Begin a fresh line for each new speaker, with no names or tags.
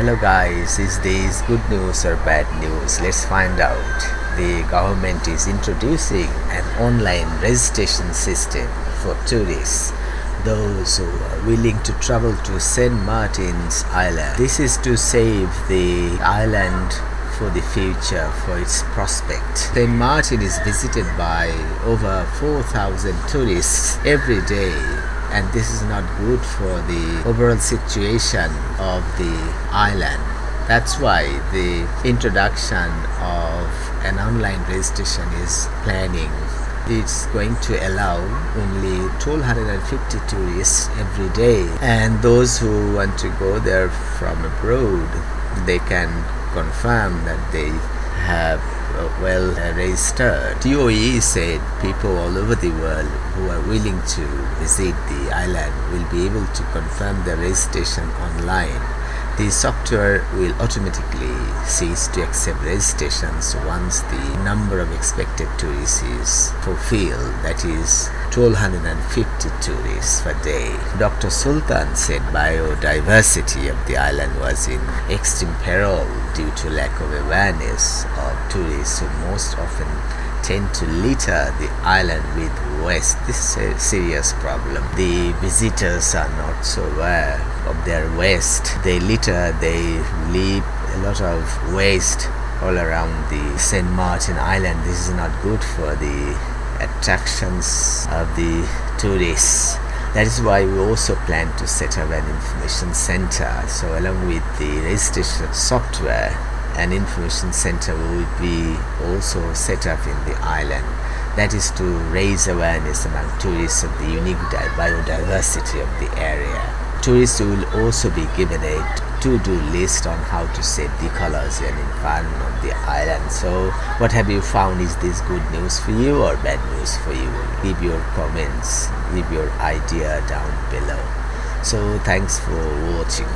Hello guys, is this good news or bad news? Let's find out. The government is introducing an online registration system for tourists those who are willing to travel to St. Martin's Island. This is to save the island for the future, for its prospect. St. Martin is visited by over 4,000 tourists every day and this is not good for the overall situation of the island. That's why the introduction of an online registration is planning. It's going to allow only 1250 tourists every day and those who want to go there from abroad they can confirm that they have well registered. DOE said people all over the world who are willing to visit the island will be able to confirm their registration online. The software will automatically cease to accept registrations once the number of expected tourists is fulfilled, that is 1250 tourists per day. Dr. Sultan said biodiversity of the island was in extreme peril due to lack of awareness of tourists who most often tend to litter the island with waste. This is a serious problem. The visitors are not so aware of their waste. They litter, they leave a lot of waste all around the St. Martin Island. This is not good for the attractions of the tourists. That is why we also plan to set up an information center. So along with the registration software, an information center will be also set up in the island. That is to raise awareness among tourists of the unique biodiversity of the area. Tourists will also be given a to-do list on how to save the colors and environment of the island. So what have you found? Is this good news for you or bad news for you? Leave your comments, leave your idea down below. So thanks for watching.